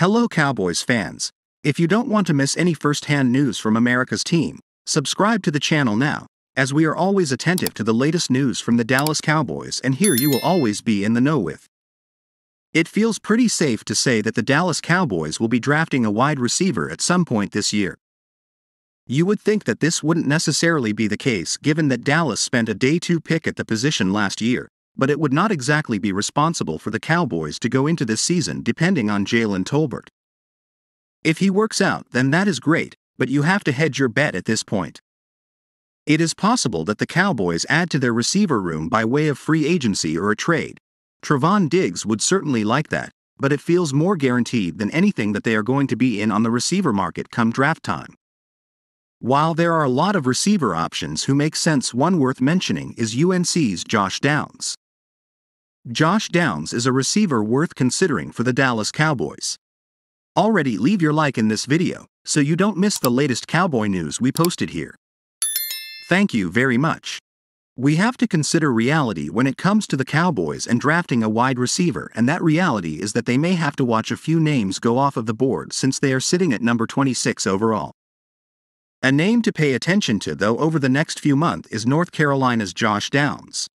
Hello, Cowboys fans. If you don't want to miss any first hand news from America's team, subscribe to the channel now, as we are always attentive to the latest news from the Dallas Cowboys, and here you will always be in the know with. It feels pretty safe to say that the Dallas Cowboys will be drafting a wide receiver at some point this year. You would think that this wouldn't necessarily be the case given that Dallas spent a day two pick at the position last year, but it would not exactly be responsible for the Cowboys to go into this season depending on Jalen Tolbert. If he works out, then that is great, but you have to hedge your bet at this point. It is possible that the Cowboys add to their receiver room by way of free agency or a trade. Trevon Diggs would certainly like that, but it feels more guaranteed than anything that they are going to be in on the receiver market come draft time. While there are a lot of receiver options who make sense, one worth mentioning is UNC's Josh Downs. Josh Downs is a receiver worth considering for the Dallas Cowboys. Already leave your like in this video, so you don't miss the latest cowboy news we posted here. Thank you very much. We have to consider reality when it comes to the Cowboys and drafting a wide receiver, and that reality is that they may have to watch a few names go off of the board since they are sitting at number 26 overall. A name to pay attention to, though, over the next few months is North Carolina's Josh Downs.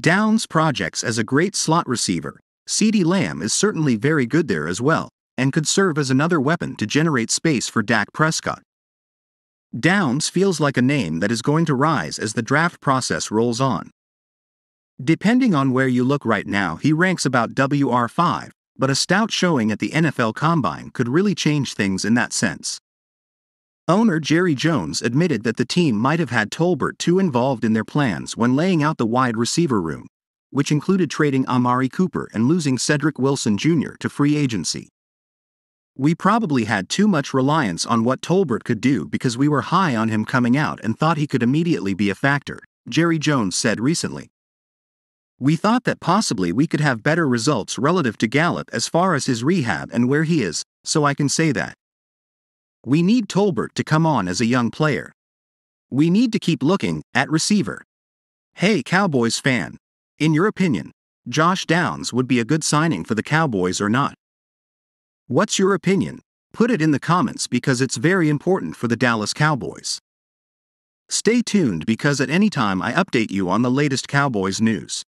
Downs projects as a great slot receiver. CeeDee Lamb is certainly very good there as well, and could serve as another weapon to generate space for Dak Prescott. Downs feels like a name that is going to rise as the draft process rolls on. Depending on where you look right now, he ranks about WR5, but a stout showing at the NFL Combine could really change things in that sense. Owner Jerry Jones admitted that the team might have had Tolbert too involved in their plans when laying out the wide receiver room, which included trading Amari Cooper and losing Cedric Wilson Jr. to free agency. We probably had too much reliance on what Tolbert could do because we were high on him coming out and thought he could immediately be a factor, Jerry Jones said recently. We thought that possibly we could have better results relative to Gallup as far as his rehab and where he is, so I can say that. We need Tolbert to come on as a young player. We need to keep looking at receiver. Hey, Cowboys fan. In your opinion, Josh Downs would be a good signing for the Cowboys or not? What's your opinion? Put it in the comments because it's very important for the Dallas Cowboys. Stay tuned because at any time I update you on the latest Cowboys news.